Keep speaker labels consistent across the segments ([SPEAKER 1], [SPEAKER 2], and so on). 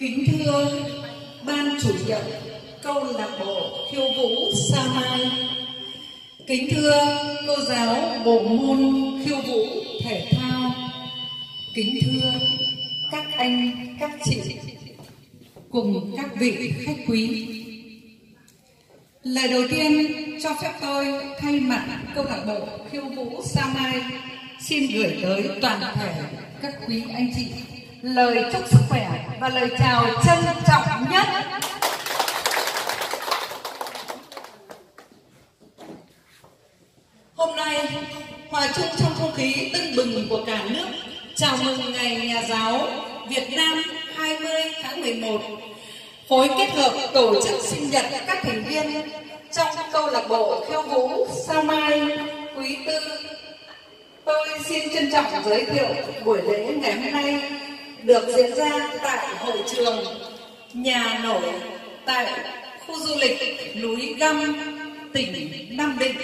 [SPEAKER 1] Kính thưa ban chủ nhiệm câu lạc bộ khiêu vũ Sa Mai, kính thưa cô giáo bộ môn khiêu vũ thể thao, kính thưa các anh, các chị cùng các vị khách quý. Lời đầu tiên cho phép tôi thay mặt câu lạc bộ khiêu vũ Sa Mai xin gửi tới toàn thể các quý anh chị lời chúc sức khỏe và lời chào trân trọng nhất Hôm nay, hòa chung trong không khí tưng bừng của cả nước chào mừng Ngày Nhà giáo Việt Nam 20 tháng 11 phối kết hợp tổ chức sinh nhật các thành viên trong câu lạc bộ khiêu vũ Sao Mai Quý Tư. Tôi xin trân trọng giới thiệu buổi lễ ngày hôm nay được diễn ra tại hội trường Nhà Nổi tại khu du lịch núi Găm, tỉnh Nam Định.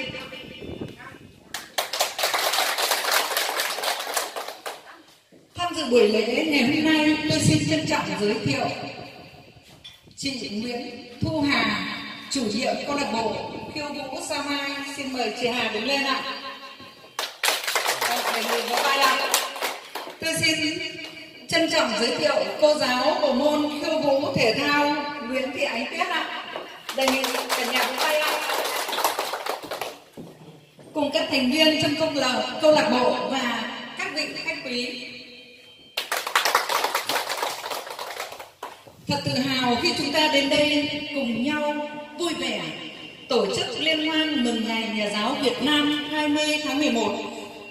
[SPEAKER 1] Tham dự buổi lễ ngày hôm nay, tôi xin trân trọng giới thiệu chị Nguyễn Thu Hà, chủ nhiệm câu lạc bộ khiêu vũ Sao Mai. Xin mời chị Hà đứng lên ạ. Ạ. Tôi xin trân trọng giới thiệu cô giáo bộ môn khiêu vũ thể thao Nguyễn Thị Ánh Tuyết ạ. Đề nghị cả nhà vỗ tay ạ. Cùng các thành viên trong công lạc, câu lạc bộ và các vị khách quý Thật tự hào khi chúng ta đến đây cùng nhau vui vẻ tổ chức liên hoan mừng Ngày Nhà giáo Việt Nam 20 tháng 11,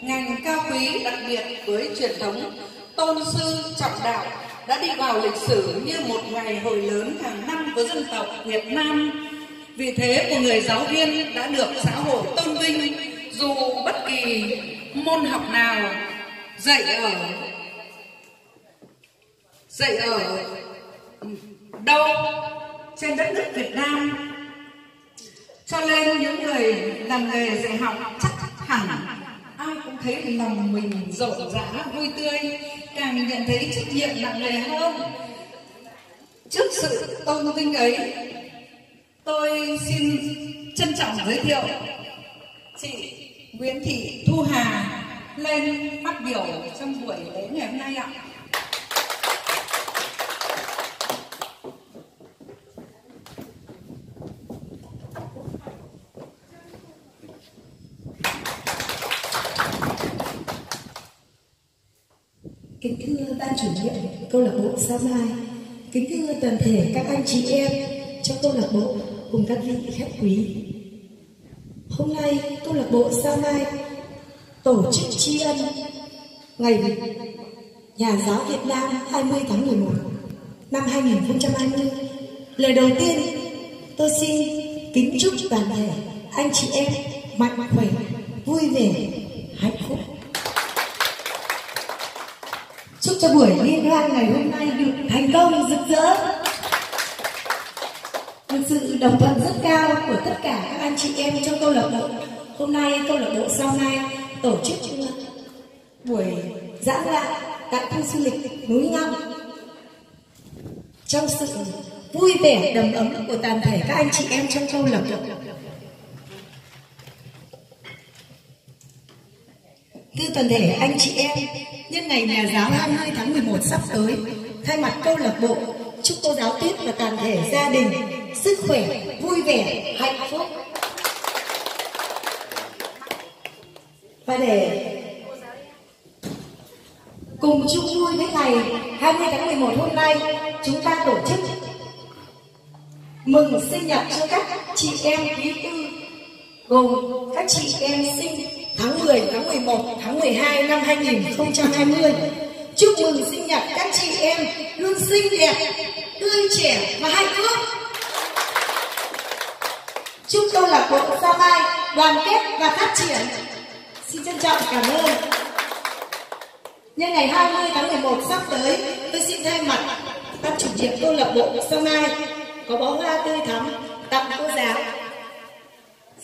[SPEAKER 1] ngành cao quý đặc biệt với truyền thống tôn sư trọng đạo đã đi vào lịch sử như một ngày hội lớn hàng năm của dân tộc Việt Nam. Vì thế, của người giáo viên đã được xã hội tôn vinh dù bất kỳ môn học nào. Dạy ở dạy ở đâu? Trên đất nước Việt Nam. Cho nên những người làm nghề dạy học chắc thấy lòng mình rộn rã, vui tươi càng nhận thấy trách nhiệm nặng nề hơn trước sự tôn vinh ấy, tôi xin trân trọng giới thiệu chị Nguyễn Thị Thu Hà lên phát biểu trong buổi lễ ngày hôm nay ạ.
[SPEAKER 2] Kính thưa ban chủ nhiệm câu lạc bộ Sao Mai, kính thưa toàn thể các anh chị em trong câu lạc bộ cùng các vị khách quý. Hôm nay câu lạc bộ Sao Mai tổ chức tri ân ngày Nhà giáo Việt Nam 20 tháng 11 năm 2020. Lời đầu tiên tôi xin kính chúc toàn thể anh chị em mạnh khỏe, vui vẻ, hạnh phúc chúc cho buổi liên hoan ngày hôm nay được thành công rực rỡ. Được sự đồng thuận rất cao của tất cả các anh chị em trong câu lạc bộ. Hôm nay câu lạc bộ sau này tổ chức buổi giãn lại tại khu du lịch núi ngâm trong sự vui vẻ đầm ấm của toàn thể các anh chị em trong câu lạc bộ. Thưa toàn thể anh chị em, nhân ngày nhà giáo 22 tháng 11 sắp tới, thay mặt câu lạc bộ chúc cô giáo Tuyết và toàn thể gia đình sức khỏe, vui vẻ, hạnh phúc. Và để cùng chung vui với ngày 20 tháng 11 hôm nay, chúng ta tổ chức mừng sinh nhật cho các chị em quý tư gồm các chị em sinh tháng 10, tháng 11, tháng 12 năm 2020. Chúc mừng sinh nhật các chị em luôn xinh đẹp, tươi trẻ và hạnh phúc. Chúc câu lạc bộ Sa Mai đoàn kết và phát triển. Xin trân trọng cảm ơn. Nhân ngày 20 tháng 11 sắp tới, tôi xin thay mặt ban chủ nhiệm câu lạc bộ Sa Mai có bó hoa tươi thắm tặng cô giáo.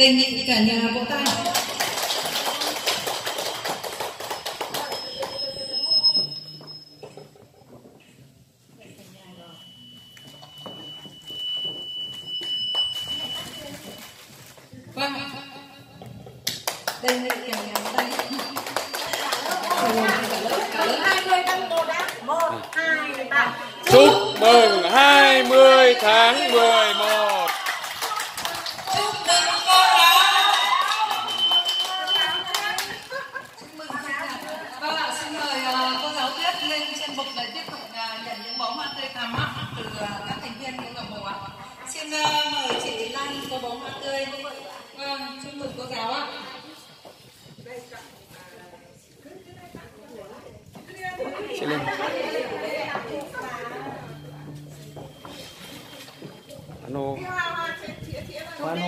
[SPEAKER 1] Đề nghị cả nhà vỗ tay. Vâng. Đề nghị cả nhà vỗ tay.
[SPEAKER 3] Chúc mừng 20 tháng
[SPEAKER 1] 10 Mừng cô giáo ạ. Chị
[SPEAKER 3] Linh. Ano Ano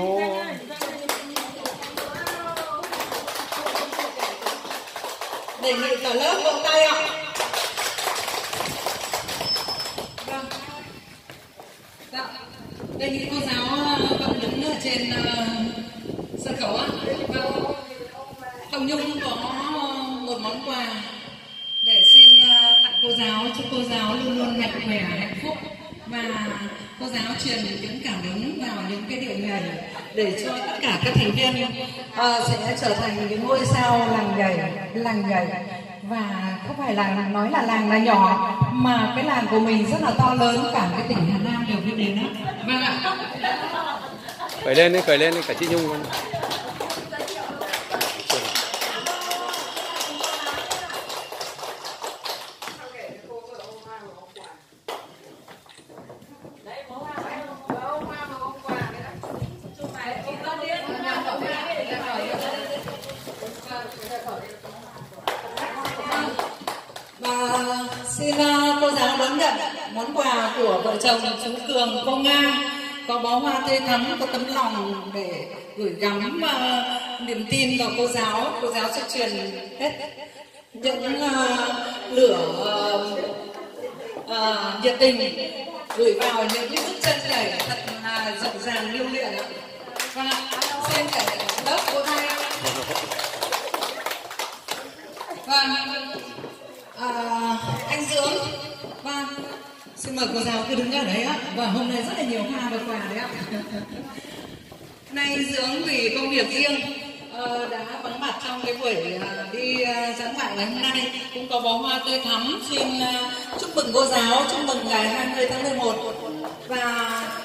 [SPEAKER 1] đề nghị cả lớp vỗ tay ạ. Vâng. Dạ. Đề nghị cô giáo ờ, vẫn đứng ở trên ờ, sân khấu ạ vâng hồng nhung có một món quà để xin ờ, tặng cô giáo chúc cô giáo luôn luôn mạnh khỏe hạnh phúc và cô giáo truyền những cảm hứng vào những cái điệu nhảy để cho tất cả các thành viên uh, sẽ trở thành những ngôi sao làng nhảy làng nhảy. Và không phải là nói là làng là nhỏ mà cái làng của mình rất là to lớn cả cái tỉnh Hà Nam đều biết đến đó. vâng ạ.
[SPEAKER 3] Khởi lên đi, khởi lên đi, cả chị Nhung luôn.
[SPEAKER 1] Của vợ chồng chú Cường cô Nga có bó hoa tươi thắm có tấm lòng để gửi gắm uh, niềm tin vào cô giáo cô giáo sẽ truyền hết những uh, lửa uh, uh, nhiệt tình gửi vào những cái bước chân nhảy thật là rộn ràng lưu luyện ạ. Vâng ạ, xin cả lớp cô tay. Vâng, xin mời cô giáo cứ đứng ở đấy á Và vâng, hôm nay rất là nhiều hoa và quà đấy ạ. Nay Dưỡng vì công việc riêng ờ, đã vắng mặt trong cái buổi à, đi ờ, giảng ngoại ngày hôm nay cũng có bó hoa tươi thắm xin à, chúc mừng cô giáo chúc mừng ngày 20 tháng 11 và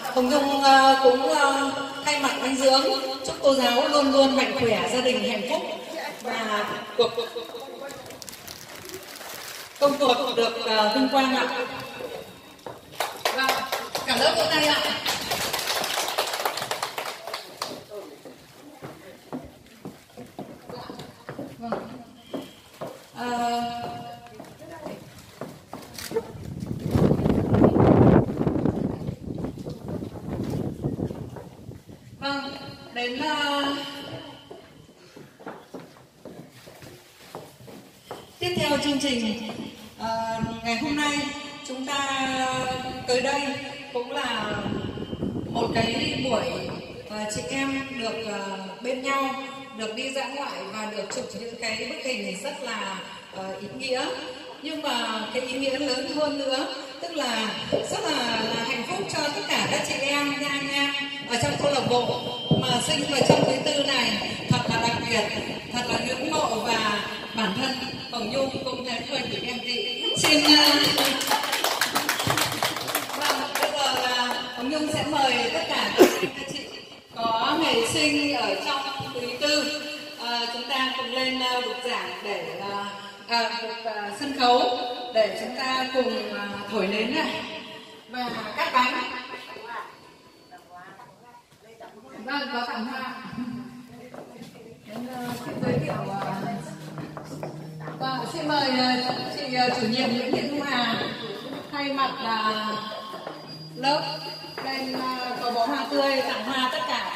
[SPEAKER 1] Hồng Nhung cũng thay mặt anh Dưỡng chúc cô giáo luôn luôn mạnh khỏe gia đình hạnh phúc và cuộc công cuộc được vinh quang ạ. Vâng, cả lớp vỗ tay ạ. Vâng. À, vâng, đến uh, Tiếp theo chương trình ờ, ngày hôm nay chúng ta tới đây cũng là một cái buổi ờ, chị em được ờ, bên nhau được đi dã ngoại và được chụp những cái bức hình rất là ờ, ý nghĩa. Nhưng mà cái ý nghĩa lớn hơn nữa tức là rất là, là hạnh phúc cho tất cả các chị em nha anh em ở trong câu lạc bộ mà sinh vào trong thứ tư này. Thật là đặc biệt thật là ngưỡng mộ và bản thân Hồng Nhung cũng thấy thôi gửi em chị xin uh, vâng bây giờ là Hồng Nhung sẽ mời tất cả các chị có ngày sinh ở trong quý tư. À, chúng ta cùng lên uh, bục giảng để uh, à, bục uh, sân khấu để chúng ta cùng uh, thổi nến này. Và cắt bánh vâng có tặng hoa. Xin giới thiệu và xin mời chị chủ nhiệm Nguyễn Thị Thu Hà thay mặt là lớp lên ờ, có bó hoa tươi tặng hoa tất cả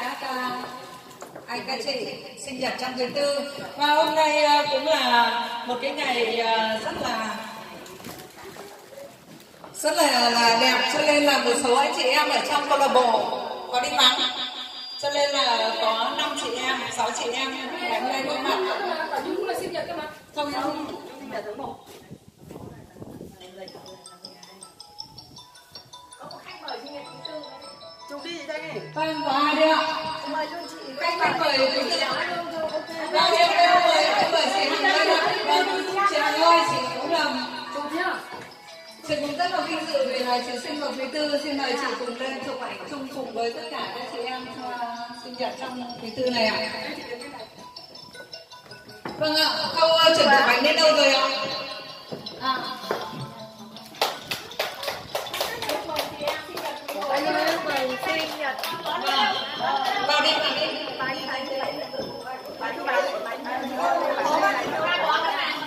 [SPEAKER 1] hai các chị sinh nhật trong thứ tư. Và hôm nay à, cũng là một cái ngày rất là rất là là đẹp. Cho nên là một số anh chị em ở trong câu lạc bộ có đi vắng. Cho nên là có 5 chị em 6 chị em ngày hôm nay có mặt không không. Vâng có ai đây ạ.
[SPEAKER 4] Mời luôn chị.
[SPEAKER 1] khách khách mời quý vị ạ. Vâng em mời em mời chị Hằng lên ạ. Vâng chị Hằng ơi chị cũng là
[SPEAKER 4] Chụp nhá.
[SPEAKER 1] chị cũng rất là vinh dự vì là chị sinh vào quý tư. Xin mời chị cùng lên chụp ảnh chung cùng với tất cả các chị em cho sinh nhật trong quý tư này ạ. Vâng ạ ờ, chuẩn bị bánh đến đâu rồi ạ
[SPEAKER 4] ngày sinh nhật.
[SPEAKER 1] vào đi vào đi
[SPEAKER 4] Bánh bánh bánh. Bánh bánh bánh. bánh bánh.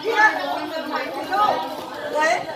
[SPEAKER 4] Kia. Bánh